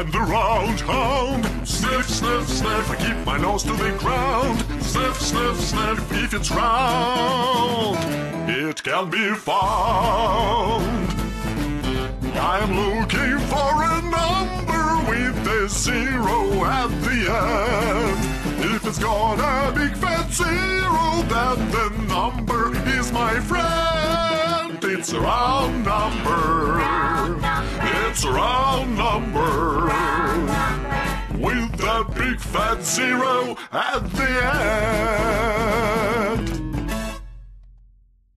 I'm the round hound. Sniff, sniff, sniff. I keep my nose to the ground. Sniff, sniff, sniff. If it's round, it can be found. I'm looking for a number with a zero at the end. If it's got a big fat zero, then the number is my friend. It's a round number. It's a round number. With a big fat zero at the end.